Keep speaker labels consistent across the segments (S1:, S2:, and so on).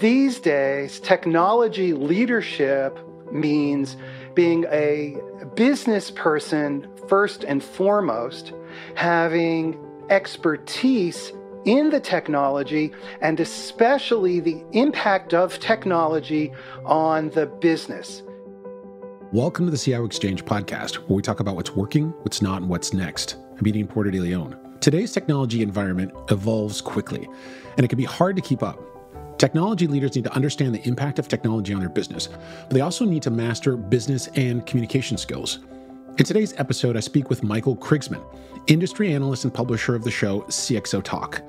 S1: These days, technology leadership means being a business person first and foremost, having expertise in the technology and especially the impact of technology on the business.
S2: Welcome to the CIO Exchange podcast, where we talk about what's working, what's not, and what's next. I'm Yadin Porter de Leon. Today's technology environment evolves quickly, and it can be hard to keep up. Technology leaders need to understand the impact of technology on their business, but they also need to master business and communication skills. In today's episode, I speak with Michael Krigsman, industry analyst and publisher of the show CXO Talk.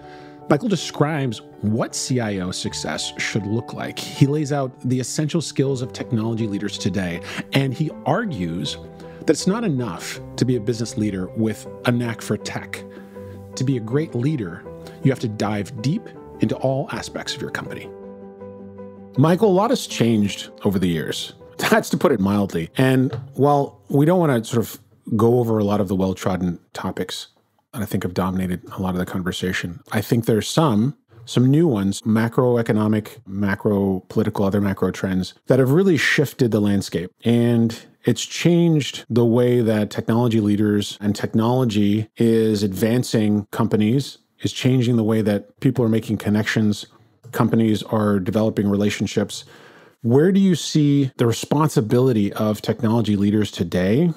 S2: Michael describes what CIO success should look like. He lays out the essential skills of technology leaders today, and he argues that it's not enough to be a business leader with a knack for tech. To be a great leader, you have to dive deep into all aspects of your company. Michael, a lot has changed over the years. That's to put it mildly. And while we don't want to sort of go over a lot of the well trodden topics that I think have dominated a lot of the conversation, I think there's some. Some new ones, macroeconomic, macro political, other macro trends that have really shifted the landscape. And it's changed the way that technology leaders and technology is advancing companies, is changing the way that people are making connections, companies are developing relationships where do you see the responsibility of technology leaders today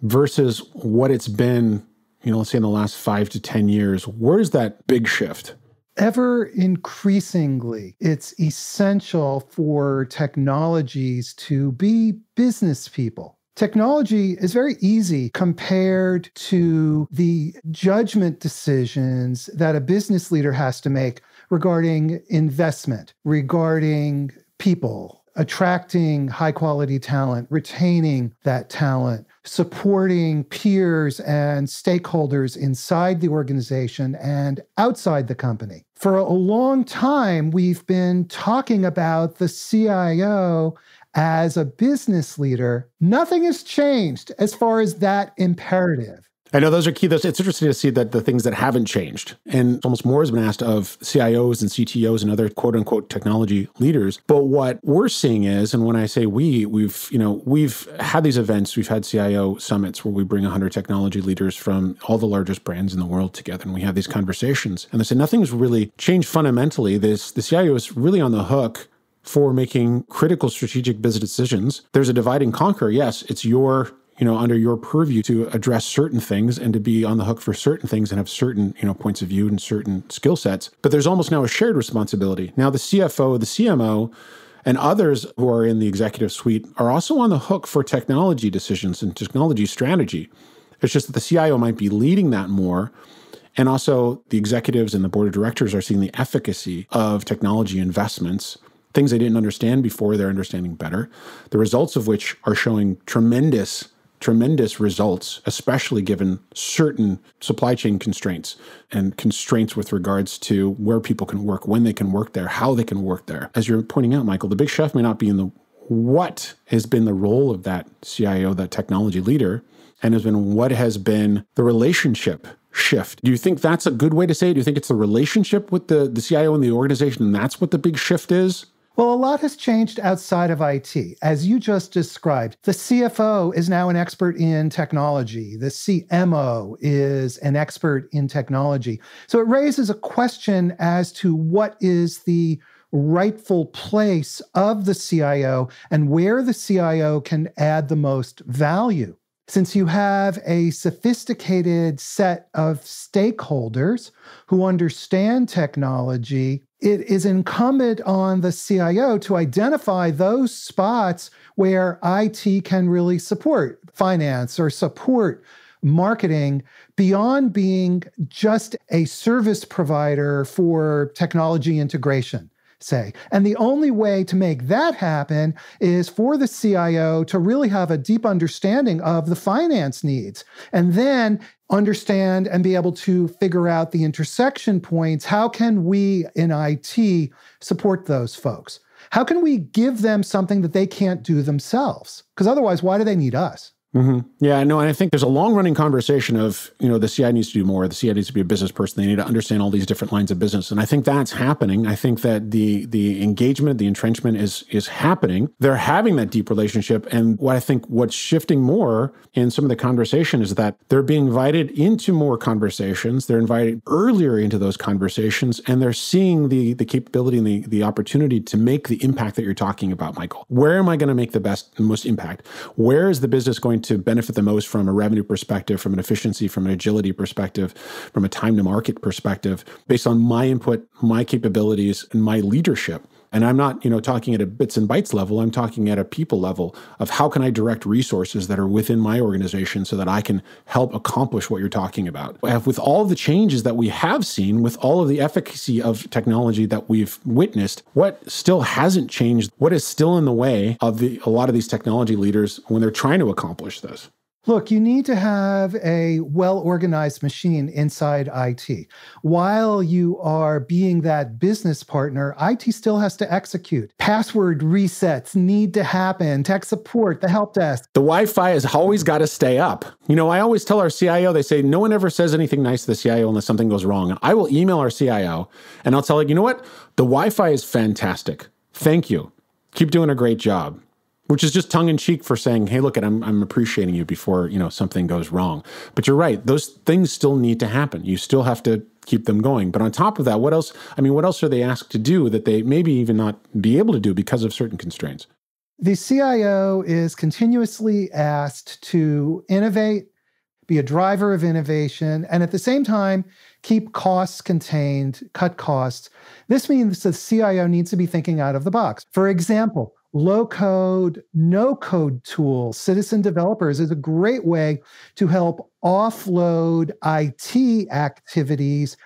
S2: versus what it's been, you know, let's say in the last five to 10 years? Where's that big shift?
S1: Ever increasingly, it's essential for technologies to be business people. Technology is very easy compared to the judgment decisions that a business leader has to make regarding investment, regarding people, attracting high quality talent, retaining that talent, supporting peers and stakeholders inside the organization and outside the company. For a long time, we've been talking about the CIO as a business leader. Nothing has changed as far as that imperative.
S2: I know those are key. It's interesting to see that the things that haven't changed, and almost more has been asked of CIOs and CTOs and other quote unquote technology leaders. But what we're seeing is, and when I say we, we've you know we've had these events, we've had CIO summits where we bring 100 technology leaders from all the largest brands in the world together, and we have these conversations. And they say nothing's really changed fundamentally. This the CIO is really on the hook for making critical strategic business decisions. There's a divide and conquer. Yes, it's your you know, under your purview to address certain things and to be on the hook for certain things and have certain, you know, points of view and certain skill sets. But there's almost now a shared responsibility. Now the CFO, the CMO, and others who are in the executive suite are also on the hook for technology decisions and technology strategy. It's just that the CIO might be leading that more. And also, the executives and the board of directors are seeing the efficacy of technology investments things they didn't understand before they're understanding better the results of which are showing tremendous tremendous results, especially given certain supply chain constraints and constraints with regards to where people can work, when they can work there, how they can work there. As you're pointing out, Michael, the big chef may not be in the what has been the role of that CIO, that technology leader, and has been what has been the relationship shift. Do you think that's a good way to say it? Do you think it's the relationship with the, the CIO and the organization, and that's what the big shift is?
S1: Well, a lot has changed outside of IT. As you just described, the CFO is now an expert in technology. The CMO is an expert in technology. So it raises a question as to what is the rightful place of the CIO and where the CIO can add the most value. Since you have a sophisticated set of stakeholders who understand technology, it is incumbent on the CIO to identify those spots where IT can really support finance or support marketing beyond being just a service provider for technology integration say. And the only way to make that happen is for the CIO to really have a deep understanding of the finance needs and then understand and be able to figure out the intersection points. How can we in IT support those folks? How can we give them something that they can't do themselves? Because otherwise, why do they need us?
S2: Mm-hmm. Yeah, no, and I think there's a long running conversation of, you know, the CI needs to do more. The CI needs to be a business person. They need to understand all these different lines of business. And I think that's happening. I think that the the engagement, the entrenchment is is happening. They're having that deep relationship. And what I think what's shifting more in some of the conversation is that they're being invited into more conversations. They're invited earlier into those conversations and they're seeing the the capability and the, the opportunity to make the impact that you're talking about, Michael. Where am I going to make the best, most impact? Where is the business going to benefit the most from a revenue perspective, from an efficiency, from an agility perspective, from a time to market perspective, based on my input, my capabilities, and my leadership. And I'm not, you know, talking at a bits and bytes level. I'm talking at a people level of how can I direct resources that are within my organization so that I can help accomplish what you're talking about. With all the changes that we have seen, with all of the efficacy of technology that we've witnessed, what still hasn't changed? What is still in the way of the, a lot of these technology leaders when they're trying to accomplish this?
S1: Look, you need to have a well organized machine inside IT. While you are being that business partner, IT still has to execute. Password resets need to happen, tech support, the help desk.
S2: The Wi Fi has always got to stay up. You know, I always tell our CIO, they say, no one ever says anything nice to the CIO unless something goes wrong. And I will email our CIO and I'll tell her, you know what? The Wi Fi is fantastic. Thank you. Keep doing a great job which is just tongue in cheek for saying, "Hey, look, at I'm I'm appreciating you before you know something goes wrong." But you're right; those things still need to happen. You still have to keep them going. But on top of that, what else? I mean, what else are they asked to do that they maybe even not be able to do because of certain constraints?
S1: The CIO is continuously asked to innovate, be a driver of innovation, and at the same time keep costs contained, cut costs. This means the CIO needs to be thinking out of the box. For example, low code, no code tools, citizen developers is a great way to help offload IT activities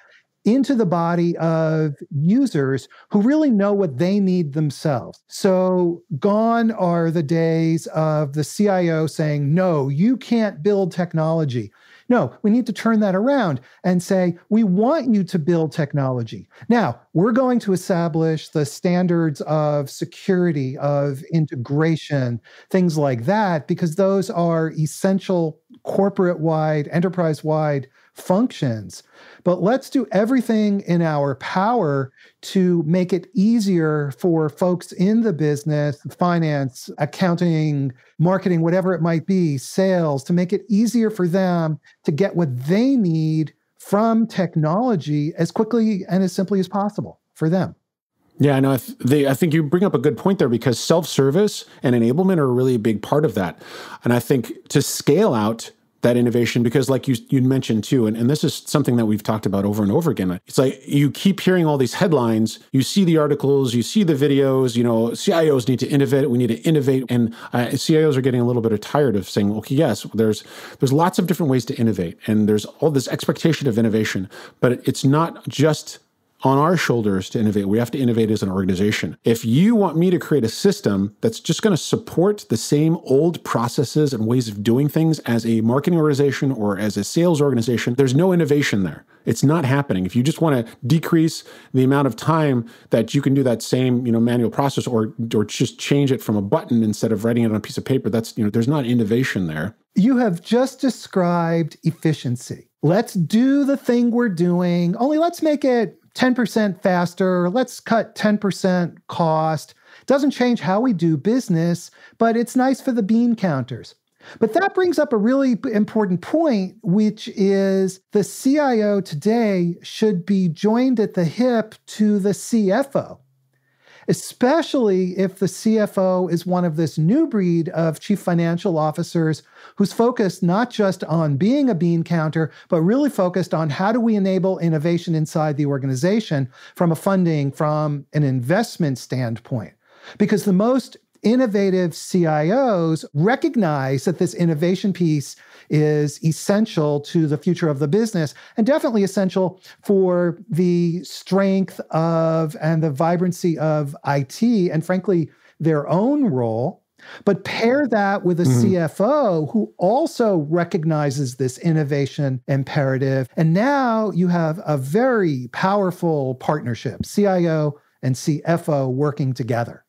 S1: into the body of users who really know what they need themselves. So, gone are the days of the CIO saying, No, you can't build technology. No, we need to turn that around and say, we want you to build technology. Now, we're going to establish the standards of security, of integration, things like that, because those are essential corporate wide, enterprise wide functions. But let's do everything in our power to make it easier for folks in the business, finance, accounting, marketing, whatever it might be, sales, to make it easier for them to get what they need from technology as quickly and as simply as possible for them.
S2: Yeah, I know. I, th- I think you bring up a good point there because self service and enablement are really a really big part of that. And I think to scale out that innovation because like you you mentioned too and, and this is something that we've talked about over and over again. It's like you keep hearing all these headlines you see the articles you see the videos you know cios need to innovate we need to innovate and uh, cios are getting a little bit tired of saying okay yes there's there's lots of different ways to innovate and there's all this expectation of innovation but it's not just on our shoulders to innovate. We have to innovate as an organization. If you want me to create a system that's just going to support the same old processes and ways of doing things as a marketing organization or as a sales organization, there's no innovation there. It's not happening. If you just want to decrease the amount of time that you can do that same, you know, manual process or or just change it from a button instead of writing it on a piece of paper, that's, you know, there's not innovation there.
S1: You have just described efficiency. Let's do the thing we're doing, only let's make it 10% faster, let's cut 10% cost. Doesn't change how we do business, but it's nice for the bean counters. But that brings up a really important point, which is the CIO today should be joined at the hip to the CFO especially if the CFO is one of this new breed of chief financial officers who's focused not just on being a bean counter, but really focused on how do we enable innovation inside the organization from a funding, from an investment standpoint. Because the most innovative CIOs recognize that this innovation piece is essential to the future of the business and definitely essential for the strength of and the vibrancy of IT and frankly their own role. But pair that with a mm-hmm. CFO who also recognizes this innovation imperative. And now you have a very powerful partnership, CIO and CFO working together.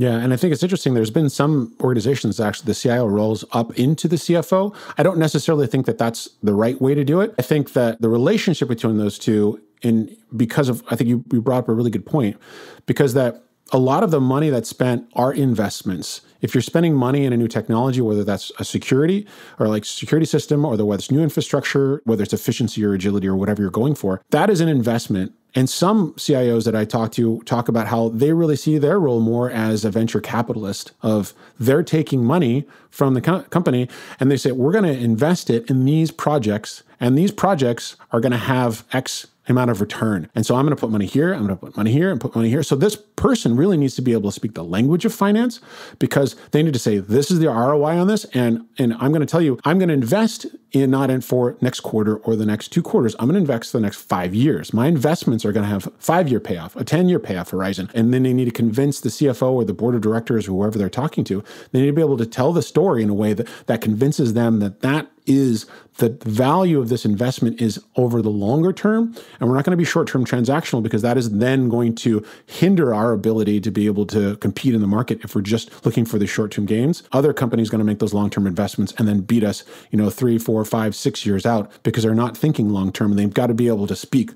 S2: Yeah, and I think it's interesting. There's been some organizations actually the CIO rolls up into the CFO. I don't necessarily think that that's the right way to do it. I think that the relationship between those two, and because of, I think you, you brought up a really good point, because that a lot of the money that's spent are investments. If you're spending money in a new technology, whether that's a security or like security system, or the, whether it's new infrastructure, whether it's efficiency or agility or whatever you're going for, that is an investment. And some CIOs that I talk to talk about how they really see their role more as a venture capitalist of they're taking money from the co- company and they say, we're going to invest it in these projects and these projects are going to have X amount of return. And so I'm going to put money here, I'm going to put money here, and put money here. So this person really needs to be able to speak the language of finance because they need to say, this is the ROI on this. And, and I'm going to tell you, I'm going to invest in not in for next quarter or the next two quarters. I'm going to invest for the next five years. My investments are going to have five year payoff, a 10 year payoff horizon. And then they need to convince the CFO or the board of directors or whoever they're talking to, they need to be able to tell the story in a way that, that convinces them that that is the value of this investment is over the longer term. And we're not going to be short term transactional because that is then going to hinder our ability to be able to compete in the market if we're just looking for the short term gains. Other companies going to make those long term investments and then beat us, you know, three, four, five, six years out because they're not thinking long term and they've got to be able to speak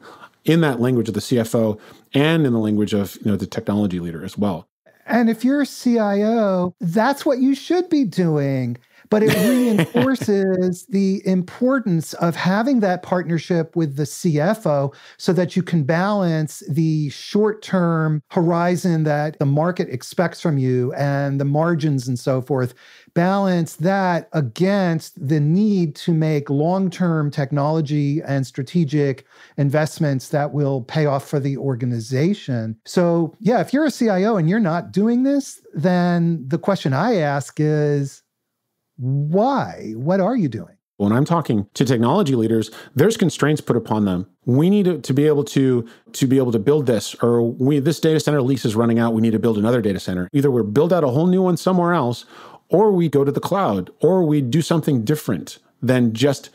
S2: in that language of the CFO and in the language of you know the technology leader as well.
S1: And if you're a CIO, that's what you should be doing but it reinforces the importance of having that partnership with the CFO so that you can balance the short term horizon that the market expects from you and the margins and so forth. Balance that against the need to make long term technology and strategic investments that will pay off for the organization. So, yeah, if you're a CIO and you're not doing this, then the question I ask is, why? What are you doing?
S2: When I'm talking to technology leaders, there's constraints put upon them. We need to, to be able to to be able to build this, or we this data center lease is running out. We need to build another data center. Either we build out a whole new one somewhere else, or we go to the cloud, or we do something different than just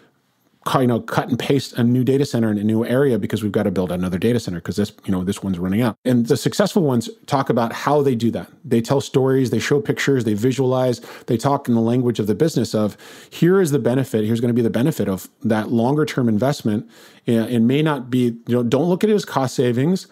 S2: you know cut and paste a new data center in a new area because we've got to build another data center because this you know this one's running out. And the successful ones talk about how they do that. They tell stories they show pictures they visualize they talk in the language of the business of here is the benefit here's going to be the benefit of that longer term investment. It may not be you know don't look at it as cost savings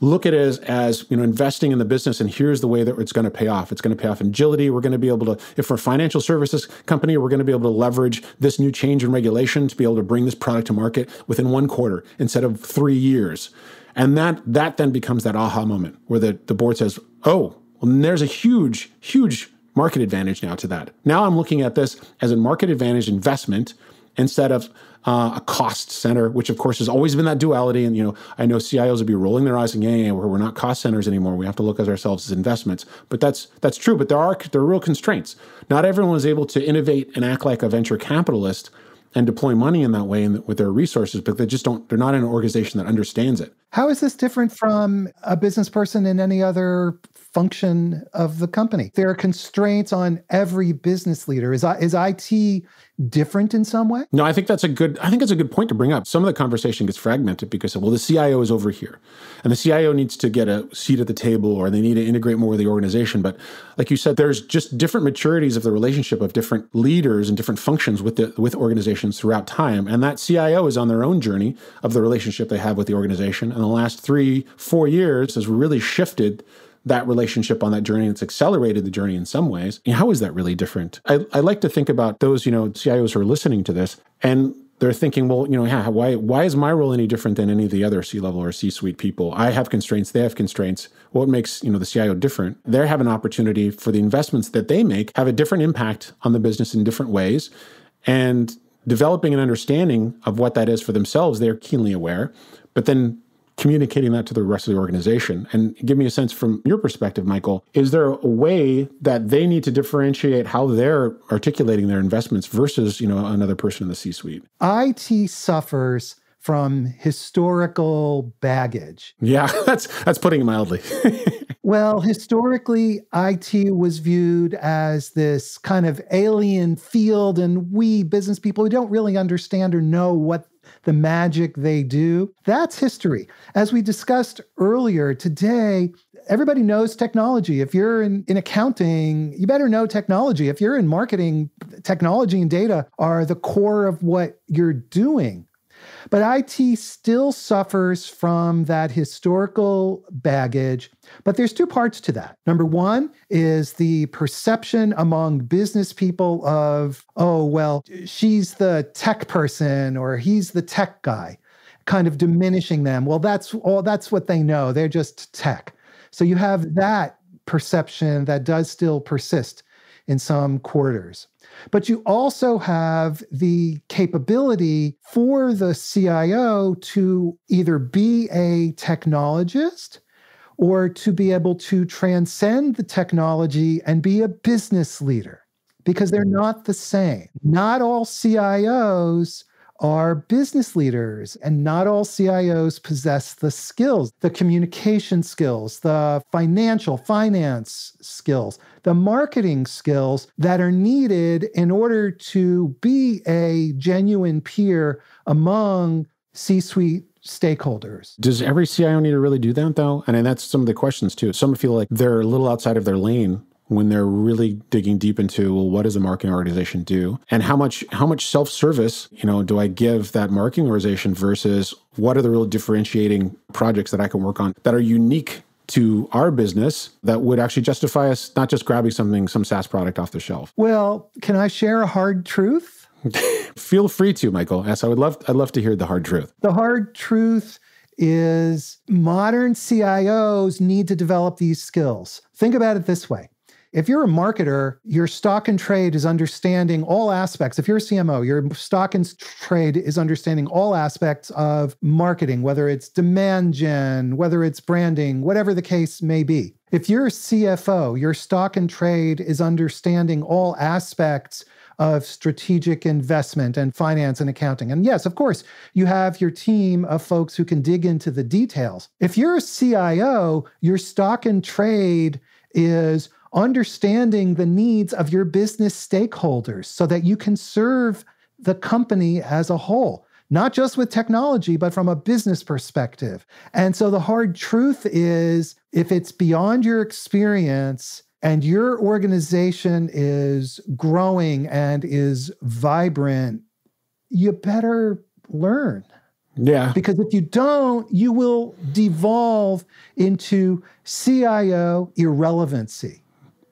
S2: look at it as, as you know investing in the business and here's the way that it's going to pay off. It's going to pay off in agility. We're going to be able to if we're a financial services company we're going to be able to leverage this new change in regulation to be able to bring this product to market within one quarter instead of three years. And that that then becomes that aha moment where the, the board says oh well there's a huge huge market advantage now to that. Now i'm looking at this as a market advantage investment instead of uh, a cost center, which of course has always been that duality. And you know, I know CIOs would be rolling their eyes and yeah, yeah, we're, not cost centers anymore. We have to look at ourselves as investments. But that's that's true. But there are there are real constraints. Not everyone is able to innovate and act like a venture capitalist and deploy money in that way and with their resources, but they just don't. They're not in an organization that understands it.
S1: How is this different from a business person in any other function of the company. There are constraints on every business leader. Is, is IT different in some way?
S2: No, I think that's a good I think it's a good point to bring up. Some of the conversation gets fragmented because well the CIO is over here and the CIO needs to get a seat at the table or they need to integrate more with the organization, but like you said there's just different maturities of the relationship of different leaders and different functions with the with organizations throughout time and that CIO is on their own journey of the relationship they have with the organization and the last 3 4 years has really shifted that relationship on that journey. It's accelerated the journey in some ways. how is that really different? I, I like to think about those, you know, CIOs who are listening to this and they're thinking, well, you know, yeah, why why is my role any different than any of the other C level or C suite people? I have constraints, they have constraints. What makes you know the CIO different? They have an opportunity for the investments that they make have a different impact on the business in different ways, and developing an understanding of what that is for themselves. They're keenly aware, but then communicating that to the rest of the organization. And give me a sense from your perspective, Michael, is there a way that they need to differentiate how they're articulating their investments versus, you know, another person in the C-suite?
S1: IT suffers from historical baggage.
S2: Yeah, that's that's putting it mildly.
S1: well, historically IT was viewed as this kind of alien field and we business people who don't really understand or know what the magic they do. That's history. As we discussed earlier today, everybody knows technology. If you're in, in accounting, you better know technology. If you're in marketing, technology and data are the core of what you're doing. But IT still suffers from that historical baggage. But there's two parts to that. Number one is the perception among business people of, oh, well, she's the tech person or he's the tech guy, kind of diminishing them. Well, that's all that's what they know. They're just tech. So you have that perception that does still persist in some quarters. But you also have the capability for the CIO to either be a technologist or to be able to transcend the technology and be a business leader because they're not the same. Not all CIOs are business leaders, and not all CIOs possess the skills, the communication skills, the financial finance skills, the marketing skills that are needed in order to be a genuine peer among C suite stakeholders.
S2: Does every CIO need to really do that though? And that's some of the questions too. Some feel like they're a little outside of their lane when they're really digging deep into well what does a marketing organization do and how much how much self-service you know do i give that marketing organization versus what are the real differentiating projects that i can work on that are unique to our business that would actually justify us not just grabbing something some SaaS product off the shelf.
S1: Well, can I share a hard truth?
S2: Feel free to, Michael. Yes, I would love I'd love to hear the hard truth.
S1: The hard truth is modern CIOs need to develop these skills. Think about it this way. If you're a marketer, your stock and trade is understanding all aspects. If you're a CMO, your stock and trade is understanding all aspects of marketing, whether it's demand gen, whether it's branding, whatever the case may be. If you're a CFO, your stock and trade is understanding all aspects of strategic investment and finance and accounting. And yes, of course, you have your team of folks who can dig into the details. If you're a CIO, your stock and trade is understanding the needs of your business stakeholders so that you can serve the company as a whole, not just with technology, but from a business perspective. And so the hard truth is if it's beyond your experience, and your organization is growing and is vibrant, you better learn.
S2: Yeah.
S1: Because if you don't, you will devolve into CIO irrelevancy.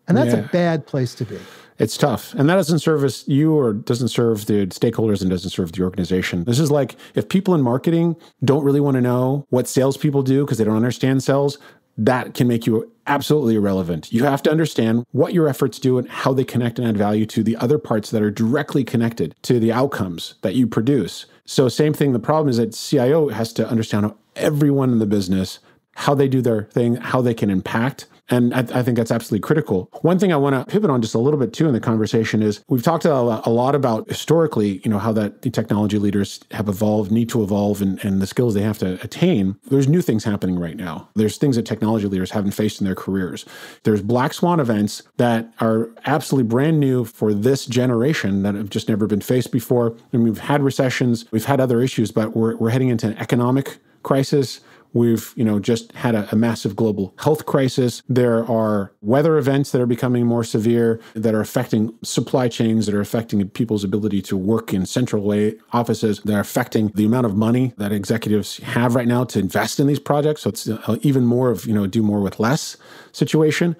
S1: And that's yeah. a bad place to be.
S2: It's tough. And that doesn't service you or doesn't serve the stakeholders and doesn't serve the organization. This is like if people in marketing don't really want to know what salespeople do because they don't understand sales, that can make you absolutely irrelevant. You have to understand what your efforts do and how they connect and add value to the other parts that are directly connected to the outcomes that you produce. So, same thing. The problem is that CIO has to understand how everyone in the business, how they do their thing, how they can impact and I, I, think that's absolutely critical. One thing I want to pivot on just a little bit too in the conversation is we've talked a lot, a lot about historically, you know, how that the technology leaders have evolved, need to evolve, and, and the skills they have to attain. There's new things happening right now. There's things that technology leaders haven't faced in their careers. There's black swan events that are absolutely brand new for this generation that have just never been faced before. And we've had recessions, we've had other issues, but we're, we're heading into an economic crisis We've, you know, just had a, a, massive global health crisis. There are weather events that are becoming more severe that are affecting supply chains, that are affecting people's ability to work in central way offices, that are affecting the amount of money that executives have right now to invest in these projects. So it's uh, even more of, you know, do more with less situation.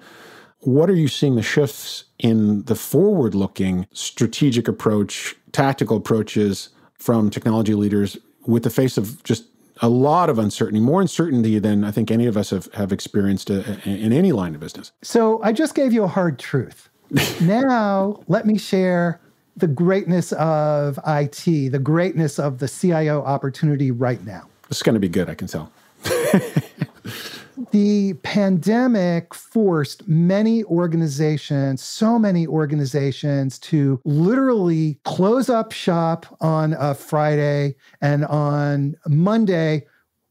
S2: What are you seeing the shifts in the forward looking strategic approach, tactical approaches from technology leaders with the face of just a lot of uncertainty, more uncertainty than I think any of us have, have experienced uh, in any line of business.
S1: So I just gave you a hard truth. now let me share the greatness of IT, the greatness of the CIO opportunity right now.
S2: It's going to be good, I can tell.
S1: the pandemic forced many organizations, so many organizations, to literally close up shop on a Friday and on Monday,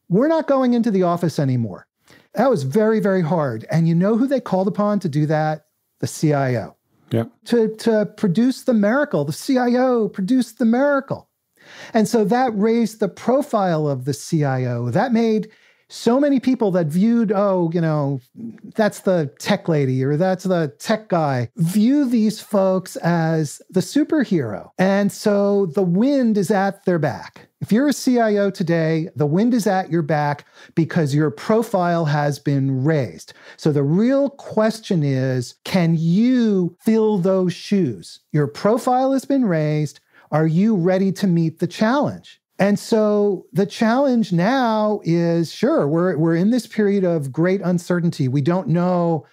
S1: we're not going into the office anymore. That was very, very hard. And you know who they called upon to do that? The CIO.
S2: Yeah.
S1: To, to produce the miracle. The CIO produced the miracle. And so that raised the profile of the CIO. That made so many people that viewed, oh, you know, that's the tech lady or that's the tech guy, view these folks as the superhero. And so the wind is at their back. If you're a CIO today, the wind is at your back because your profile has been raised. So the real question is can you fill those shoes? Your profile has been raised. Are you ready to meet the challenge? And so the challenge now is sure, we're, we're in this period of great uncertainty. We don't know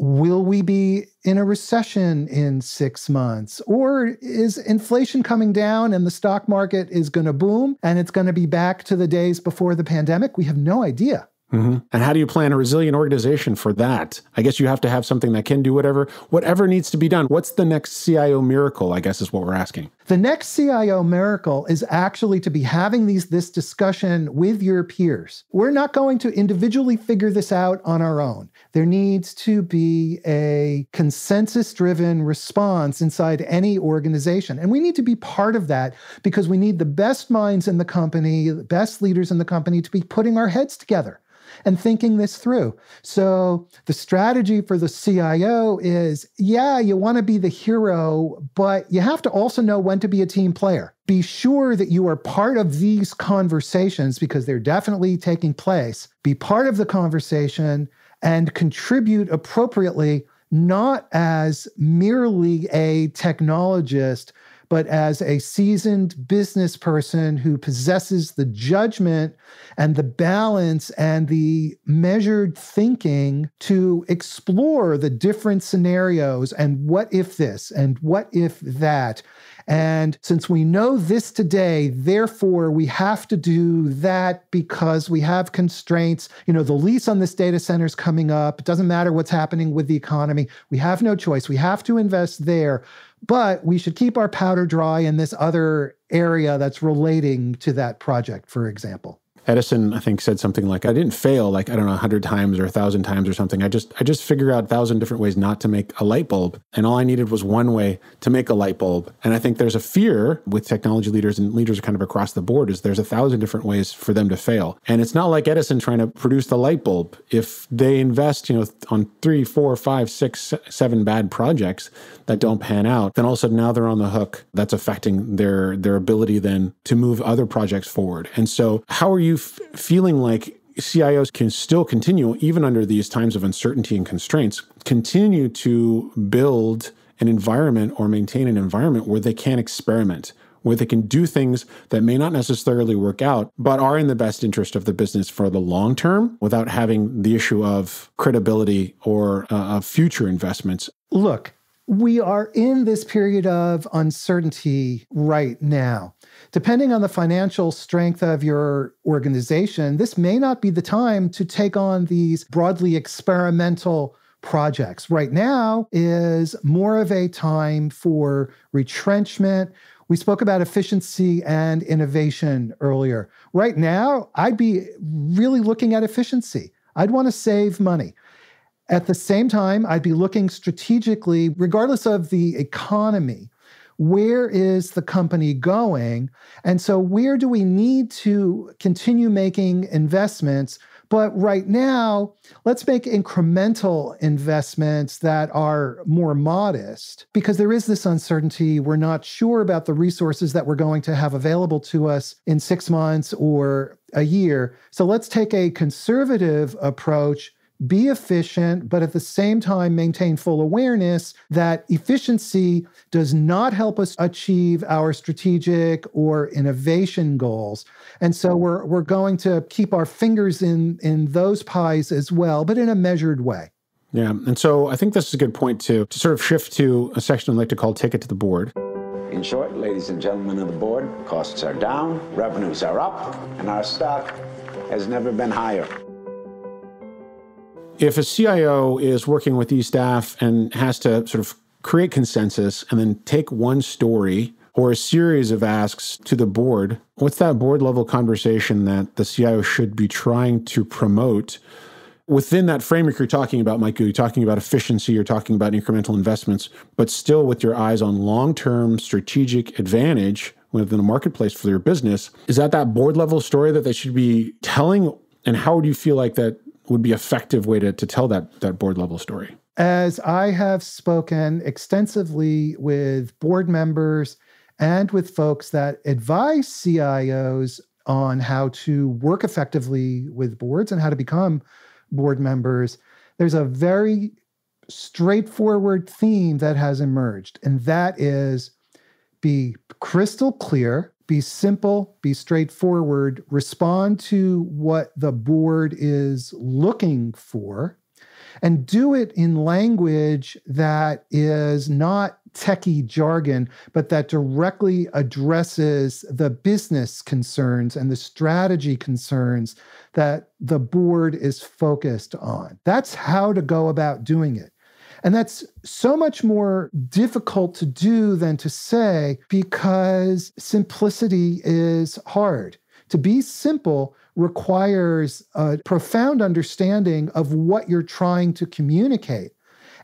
S1: will we be in a recession in six months? Or is inflation coming down and the stock market is going to boom and it's going to be back to the days before the pandemic? We have no idea.
S2: Mm-hmm. And how do you plan a resilient organization for that? I guess you have to have something that can do whatever whatever needs to be done. What's the next CIO miracle? I guess is what we're asking.
S1: The next CIO miracle is actually to be having these this discussion with your peers. We're not going to individually figure this out on our own. There needs to be a consensus-driven response inside any organization. And we need to be part of that because we need the best minds in the company, the best leaders in the company to be putting our heads together and thinking this through. So the strategy for the CIO is yeah, you want to be the hero, but you have to also know when to be a team player. Be sure that you are part of these conversations because they're definitely taking place. Be part of the conversation and contribute appropriately, not as merely a technologist but as a seasoned business person who possesses the judgment and the balance and the measured thinking to explore the different scenarios and what if this and what if that. And since we know this today, therefore we have to do that because we have constraints. You know, the lease on this data center is coming up. It doesn't matter what's happening with the economy. We have no choice. We have to invest there but we should keep our powder dry in this other area that's relating to that project, for example.
S2: Edison, I think, said something like, "I didn't fail like I don't know, a hundred times or a thousand times or something. I just I just figured out a thousand different ways not to make a light bulb, and all I needed was one way to make a light bulb." And I think there's a fear with technology leaders and leaders kind of across the board is there's a thousand different ways for them to fail, and it's not like Edison trying to produce the light bulb. If they invest, you know, on three, four, five, six, seven bad projects that don't pan out, then all of a sudden now they're on the hook. That's affecting their their ability then to move other projects forward. And so, how are you? Feeling like CIOs can still continue, even under these times of uncertainty and constraints, continue to build an environment or maintain an environment where they can experiment, where they can do things that may not necessarily work out, but are in the best interest of the business for the long term without having the issue of credibility or uh, of future investments.
S1: Look, we are in this period of uncertainty right now. Depending on the financial strength of your organization, this may not be the time to take on these broadly experimental projects. Right now is more of a time for retrenchment. We spoke about efficiency and innovation earlier. Right now, I'd be really looking at efficiency. I'd want to save money. At the same time, I'd be looking strategically, regardless of the economy, where is the company going? And so, where do we need to continue making investments? But right now, let's make incremental investments that are more modest because there is this uncertainty. We're not sure about the resources that we're going to have available to us in six months or a year. So let's take a conservative approach be efficient, but at the same time maintain full awareness that efficiency does not help us achieve our strategic or innovation goals. And so we're, we're going to keep our fingers in, in those pies as well, but in a measured way.
S2: Yeah. And so I think this is a good point to, to sort of shift to a section I'd like to call Take It to the Board.
S3: In short, ladies and gentlemen of the board, costs are down, revenues are up, and our stock has never been higher
S2: if a CIO is working with these staff and has to sort of create consensus and then take one story or a series of asks to the board, what's that board level conversation that the CIO should be trying to promote? Within that framework you're talking about, Mike, you're talking about efficiency, you're talking about incremental investments, but still with your eyes on long term strategic advantage within the marketplace for your business. Is that that board level story that they should be telling? And how do you feel like that would be effective way to, to tell that, that board level story?
S1: As I have spoken extensively with board members and with folks that advise CIOs on how to work effectively with boards and how to become board members, there's a very straightforward theme that has emerged, and that is be crystal clear, be simple, be straightforward, respond to what the board is looking for, and do it in language that is not techie jargon, but that directly addresses the business concerns and the strategy concerns that the board is focused on. That's how to go about doing it. And that's so much more difficult to do than to say because simplicity is hard. To be simple requires a profound understanding of what you're trying to communicate.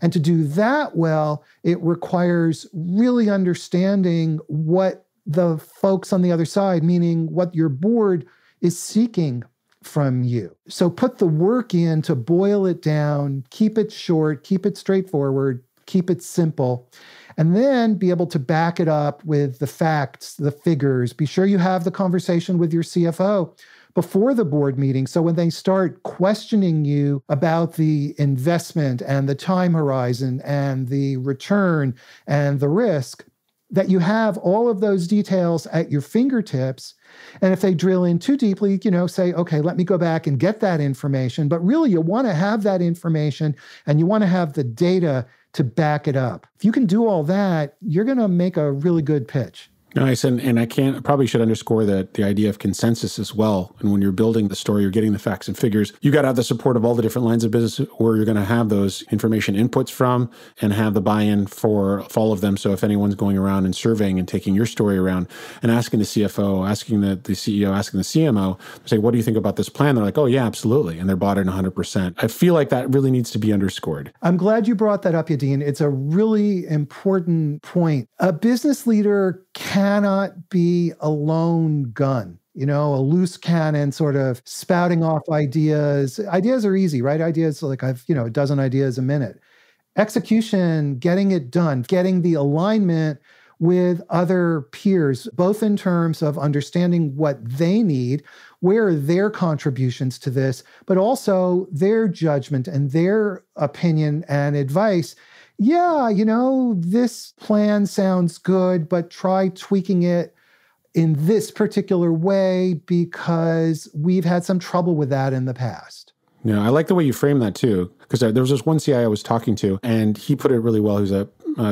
S1: And to do that well, it requires really understanding what the folks on the other side, meaning what your board is seeking from you. So put the work in to boil it down, keep it short, keep it straightforward, keep it simple, and then be able to back it up with the facts, the figures. Be sure you have the conversation with your CFO before the board meeting. So when they start questioning you about the investment and the time horizon and the return and the risk, that you have all of those details at your fingertips and if they drill in too deeply, you know, say, okay, let me go back and get that information. But really, you want to have that information and you want to have the data to back it up. If you can do all that, you're going to make a really good pitch.
S2: Nice. And, and I can't, probably should underscore that the idea of consensus as well. And when you're building the story, you're getting the facts and figures. You got to have the support of all the different lines of business where you're going to have those information inputs from and have the buy in for, for all of them. So if anyone's going around and surveying and taking your story around and asking the CFO, asking the, the CEO, asking the CMO, say, what do you think about this plan? They're like, oh, yeah, absolutely. And they're bought in 100%. I feel like that really needs to be underscored.
S1: I'm glad you brought that up, Yadin. It's a really important point. A business leader cannot be a lone gun you know, a loose cannon sort of spouting off ideas. Ideas are easy, right? Ideas like I've, you know, a dozen ideas a minute. Execution, getting it done, getting the alignment with other peers, both in terms of understanding what they need, where are their contributions to this, but also their judgment and their opinion and advice yeah, you know, this plan sounds good, but try tweaking it in this particular way because we've had some trouble with that in the past.
S2: Yeah, I like the way you frame that too, because there was this one CIO I was talking to, and he put it really well. He was a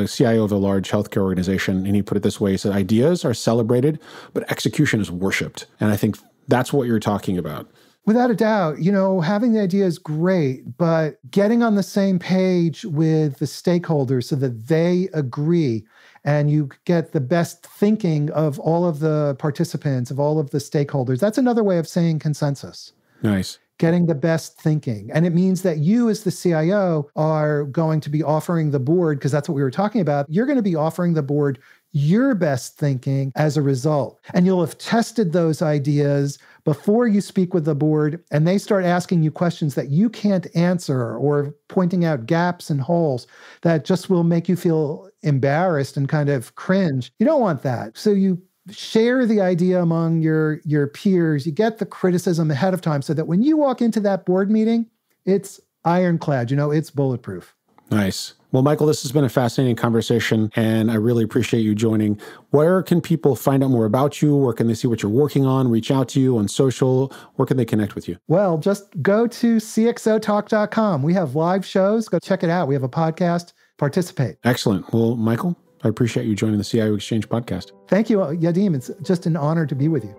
S2: CIO of a large healthcare organization, and he put it this way: he said, "Ideas are celebrated, but execution is worshipped." And I think that's what you're talking about.
S1: Without a doubt, you know, having the idea is great, but getting on the same page with the stakeholders so that they agree and you get the best thinking of all of the participants, of all of the stakeholders. That's another way of saying consensus.
S2: Nice.
S1: Getting the best thinking. And it means that you, as the CIO, are going to be offering the board, because that's what we were talking about. You're going to be offering the board your best thinking as a result. And you'll have tested those ideas before you speak with the board and they start asking you questions that you can't answer or pointing out gaps and holes that just will make you feel embarrassed and kind of cringe. You don't want that. So you share the idea among your your peers, you get the criticism ahead of time so that when you walk into that board meeting, it's ironclad, you know, it's bulletproof.
S2: Nice. Well, Michael, this has been a fascinating conversation, and I really appreciate you joining. Where can people find out more about you? Where can they see what you're working on? Reach out to you on social? Where can they connect with you?
S1: Well, just go to cxotalk.com. We have live shows. Go check it out. We have a podcast. Participate.
S2: Excellent. Well, Michael, I appreciate you joining the CIO Exchange podcast.
S1: Thank you, Yadin. It's just an honor to be with you.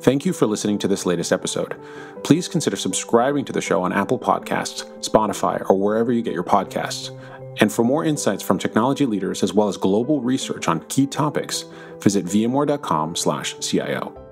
S2: Thank you for listening to this latest episode. Please consider subscribing to the show on Apple Podcasts, Spotify, or wherever you get your podcasts. And for more insights from technology leaders as well as global research on key topics, visit vmware.com/cio.